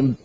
Um,